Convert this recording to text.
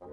Bye.